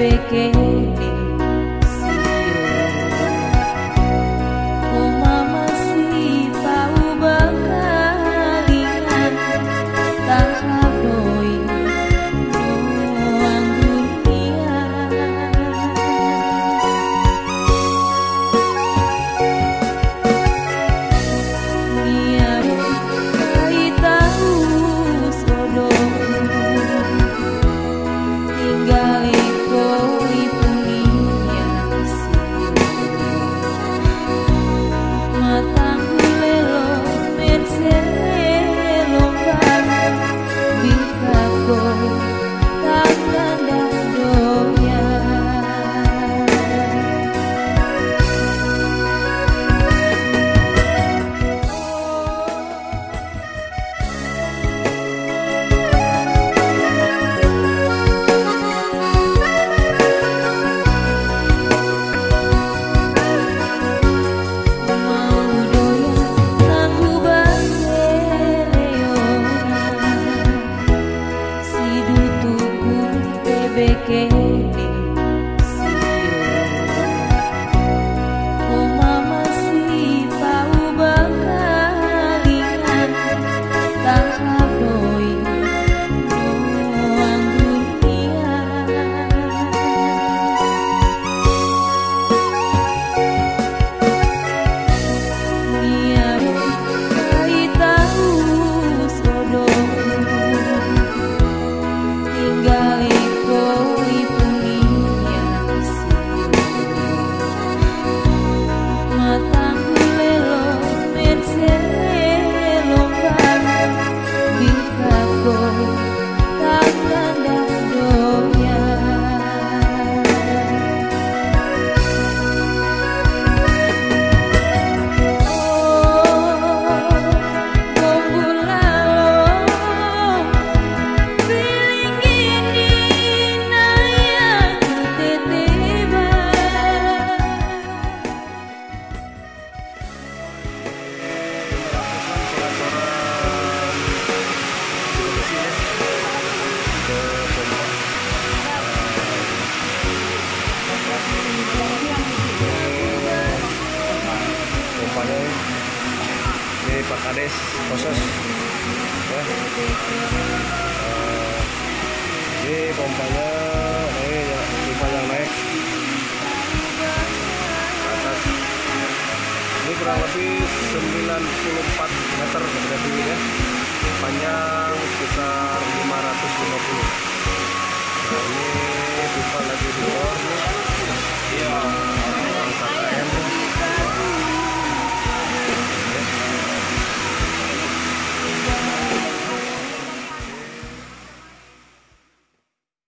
vacation. again. Pak Kades proses. Ya Eh, ini pompanya ini ya, pipa yang naik. Atas. Ini kurang lebih 94 meter berarti ya. Panjang sekitar